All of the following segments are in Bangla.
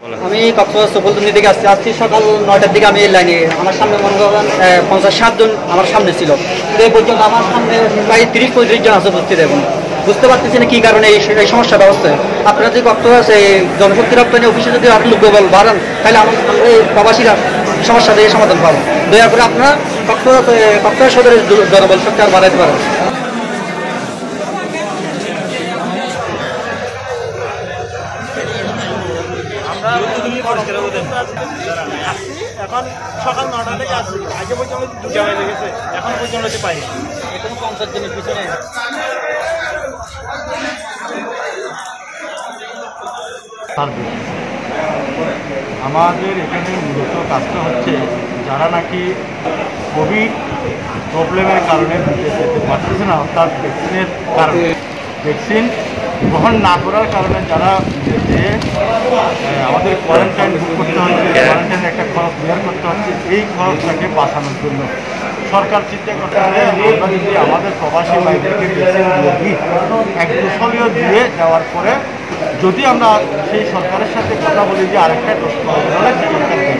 আমি কক্সবাজার সফলতুনি থেকে আসছি। আসছি সকাল নয়টার দিকে আমি এই লাইনে, আমার সামনে মনে করেন পঞ্চাশ জন আমার সামনে ছিল। তো এই পর্যন্ত আমার সামনে প্রায় তিরিশ পঁয়ত্রিশ জন আছে উপস্থিত এখন বুঝতে পারতেছি না কি কারণে এই সমস্যাটা হচ্ছে আপনারা যদি কক্সবাজার এই জনশক্তি রপ্তানি অফিসে যদি আপনি লোকবল বাড়ান, তাহলে আমার এই প্রবাসীরা সমস্যা থেকে সমাধান পাবো। দয়া করে আপনারা কক্সবাজার কক্সবাজার সদরের জনবল শক্তি আর বাড়াইতে পারেন। এখন সকাল নটা থেকে আসছি। আগে পর্যন্ত দুটা গেছে এখন পর্যন্ত পাই পঞ্চাশ পিছনে আমাদের এখানে মূলত কাজটা হচ্ছে যারা নাকি কোভিড প্রবলেমের কারণে যেতে পারতেছে না অর্থাৎ ভ্যাকসিনের কারণে। ভ্যাকসিন গ্রহণ না করার কারণে যারা আহ, আমাদের কোয়ারেন্টাইন বুক করতে হচ্ছে কোয়ারেন্টাইনের একটা খরচ বের করতে হচ্ছে এই খরচটাকে বাঁচানোর জন্য। সরকার চিন্তা করতে হবে আমরা যদি আমাদের প্রবাসী দিয়ে দিই এক দুশলীয় দিয়ে দেওয়ার পরে যদি আমরা সেই সরকারের সাথে কথা বলি যে আরেকটা সরকার দেবে।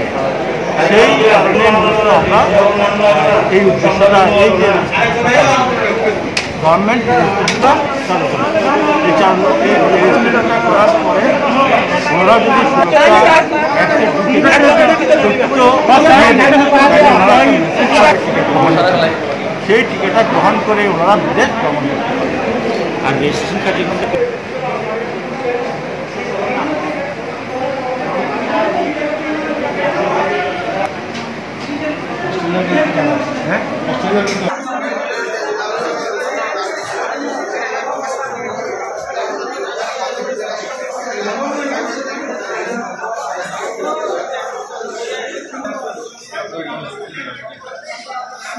সেই কারণে আমরা এই উদ্দেশ্যটা এই যে গভর্নমেন্ট রেজিস্ট্রিটা চালু করে এই চালু এই রেজিস্ট্রিটা করার সেই টিকিটটা গ্রহণ করে ওনারা বিদেশ ভ্রমণ আর রেজিস্ট্রেশন কার্যক্রমটা হ্যাঁ?